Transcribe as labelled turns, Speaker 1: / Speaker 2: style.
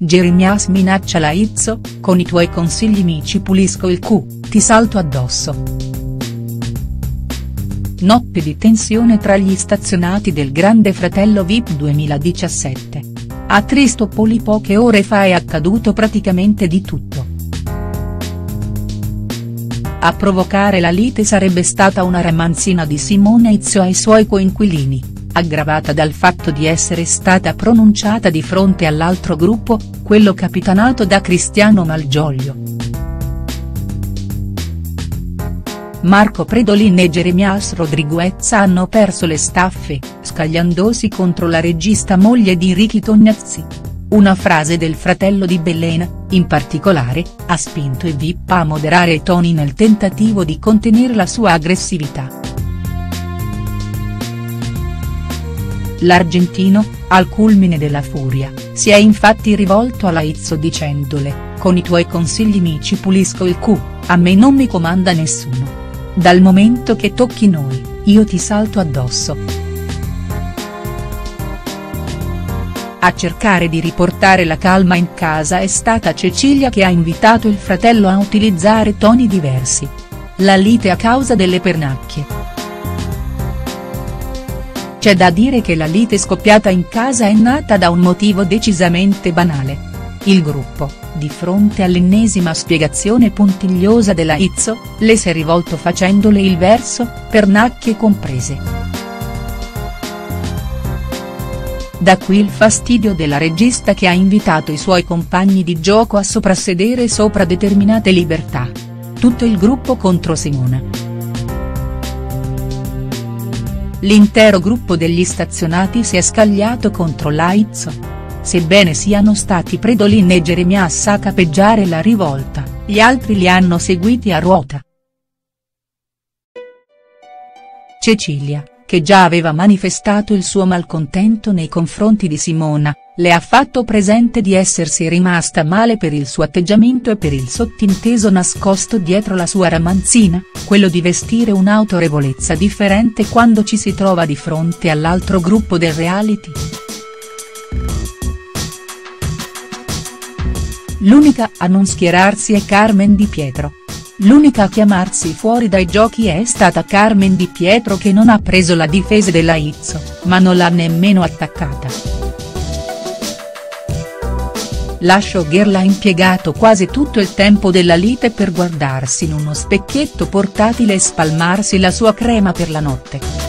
Speaker 1: Jeremias minaccia la Izzo, con i tuoi consigli mi ci pulisco il cu, ti salto addosso. Notte di tensione tra gli stazionati del Grande Fratello Vip 2017. A Tristopoli poche ore fa è accaduto praticamente di tutto. A provocare la lite sarebbe stata una ramanzina di Simone Izzo ai suoi coinquilini, aggravata dal fatto di essere stata pronunciata di fronte all'altro gruppo, quello capitanato da Cristiano Malgioglio. Marco Predolin e Jeremias Rodriguez hanno perso le staffe, scagliandosi contro la regista moglie di Ricky Tognazzi. Una frase del fratello di Bellena, in particolare, ha spinto i VIP a moderare i toni nel tentativo di contenere la sua aggressività. L'argentino, al culmine della furia, si è infatti rivolto alla Izzo dicendole, con i tuoi consigli mi ci pulisco il cu, a me non mi comanda nessuno. Dal momento che tocchi noi, io ti salto addosso. A cercare di riportare la calma in casa è stata Cecilia che ha invitato il fratello a utilizzare toni diversi. La lite a causa delle pernacchie. C'è da dire che la lite scoppiata in casa è nata da un motivo decisamente banale. Il gruppo, di fronte all'ennesima spiegazione puntigliosa della Izzo, le si è rivolto facendole il verso, pernacchie comprese. Da qui il fastidio della regista che ha invitato i suoi compagni di gioco a soprassedere sopra determinate libertà. Tutto il gruppo contro Simona. L'intero gruppo degli stazionati si è scagliato contro Laizzo. Sebbene siano stati Predolin e Jeremias a capeggiare la rivolta, gli altri li hanno seguiti a ruota. Cecilia che già aveva manifestato il suo malcontento nei confronti di Simona, le ha fatto presente di essersi rimasta male per il suo atteggiamento e per il sottinteso nascosto dietro la sua ramanzina, quello di vestire un'autorevolezza differente quando ci si trova di fronte all'altro gruppo del reality. L'unica a non schierarsi è Carmen Di Pietro. L'unica a chiamarsi fuori dai giochi è stata Carmen Di Pietro che non ha preso la difesa della Izzo, ma non l'ha nemmeno attaccata. La showgirl ha impiegato quasi tutto il tempo della lite per guardarsi in uno specchietto portatile e spalmarsi la sua crema per la notte.